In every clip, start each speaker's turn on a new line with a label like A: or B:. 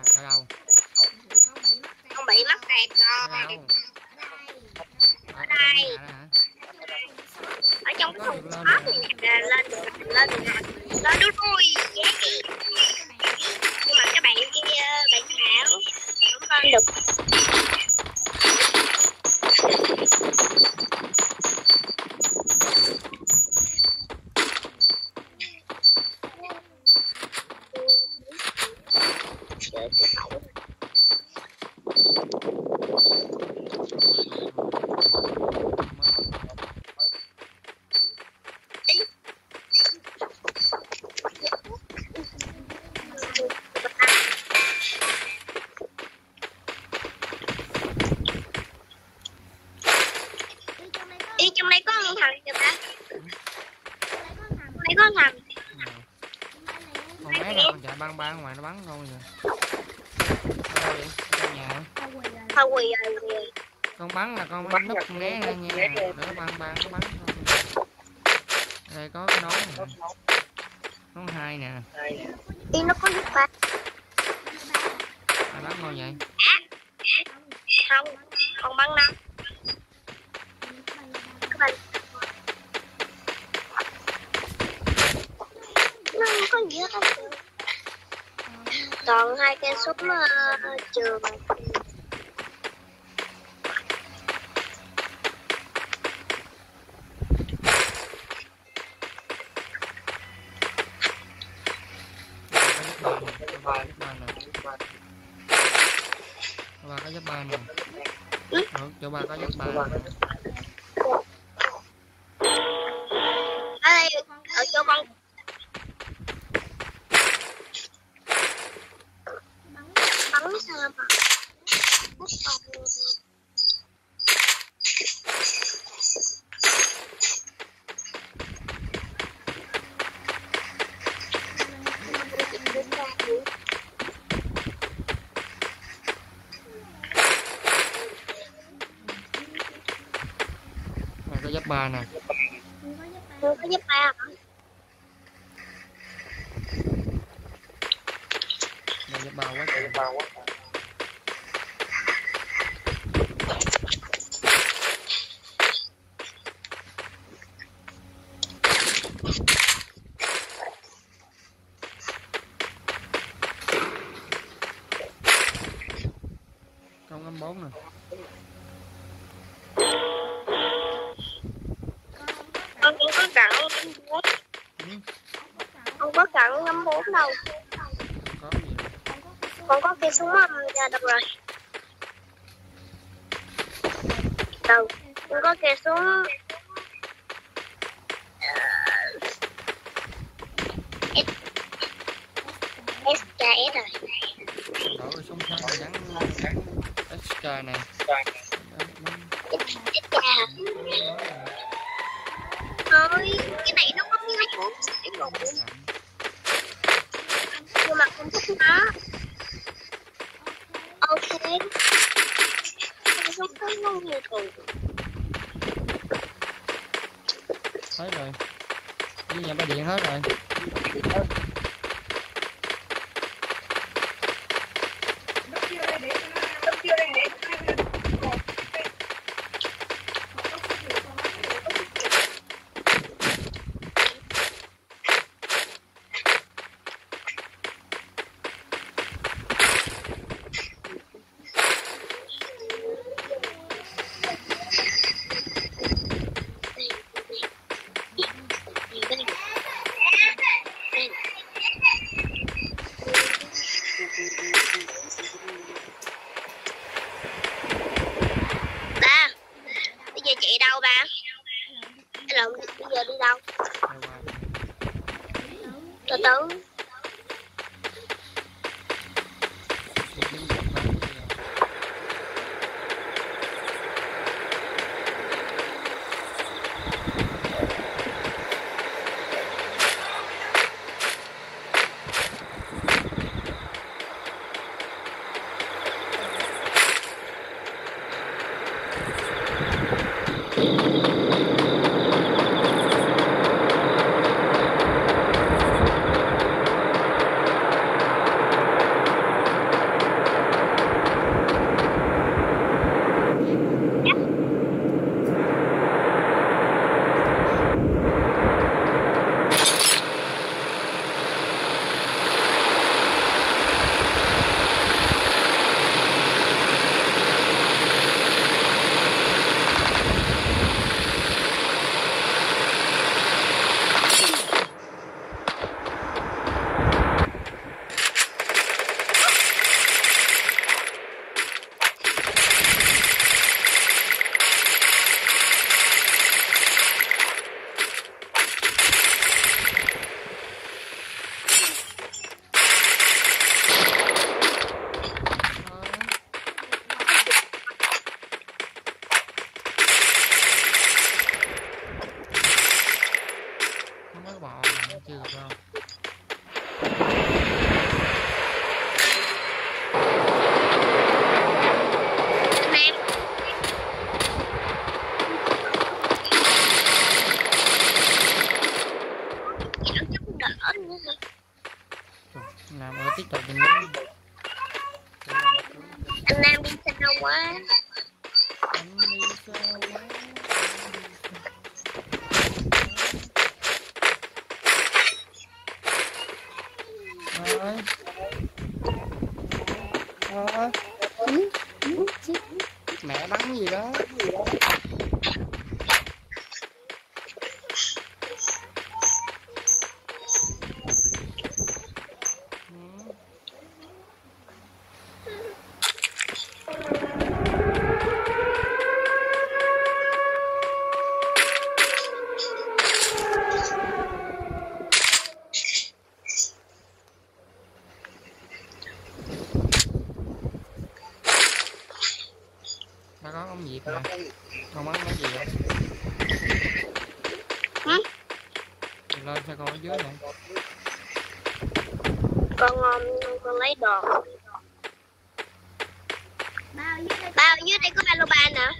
A: ba ở đâu?
B: Không bị mắc kẹt rồi.
A: Đâu? Ở
B: đây. ở trong cái thùng shop này nè lên lên. Lên đuôi trong đây có con thằng kìa ta Đây có con thằng.
A: Con bé nào con chạy băng băng ngoài nó bắn thôi rồi Đâu vậy? trong nhà?
B: Thôi quỳ rồi
A: con bắn là con bắn núp con né ra nha nó băng băng nó bắn thôi. Đây có cái nón nè. Nón hai nè.
B: Đi nó có giúp ba
A: ai bắn thôi vậy?
B: Không Còn băng năm Bạn Nó không có gì hết. Còn hai cây súng uh, trường
A: ba có giúp ba nè. Ừ, cho ba có giúp ba có ba nè
B: Tôi có ba hả?
A: ba giúp ba quá trời ba quá con năm bốn nè
B: Con cũng có cận năm bốn
A: ừ,
B: Không có cận năm bốn đâu
A: có gì
B: Con có cây súng âm ra đâu rồi. Đâu Con có cây súng Ờ, S- SKS rồi
A: súng SK nè
B: 땡.
A: hết rồi đi nhà ba điện hết rồi
B: ba. Lộn bây giờ đi đâu? Từ từ.
A: one. món Việt nè Con món món gì vậy?
B: Hả?
A: Lên cho con ở dưới này.
B: Con um, con lấy đồ Bao dưới đây, bao dưới
A: đây có
B: alo ba
A: nè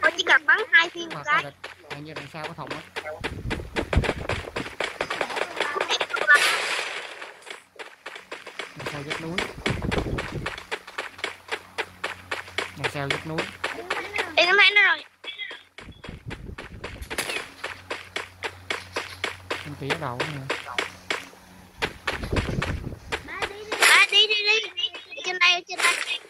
B: con chỉ cần bắn hai viên một cái.
A: hình như đằng sau có thùng á. Đằng sau dốc núi. Đằng sau dốc núi.
B: Em nó nó rồi.
A: Con tía đầu nữa
B: Ở Trên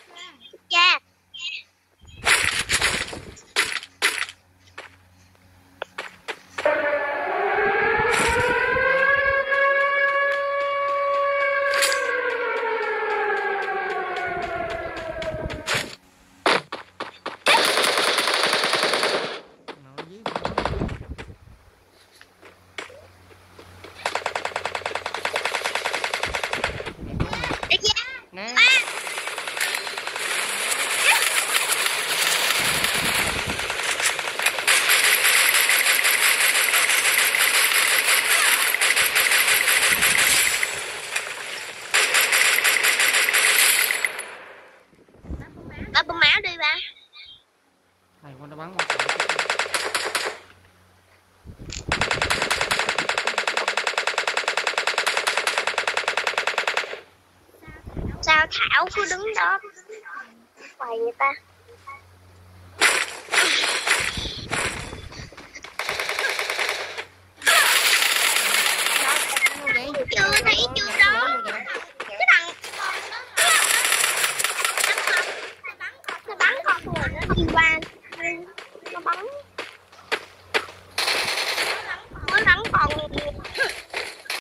B: 你吧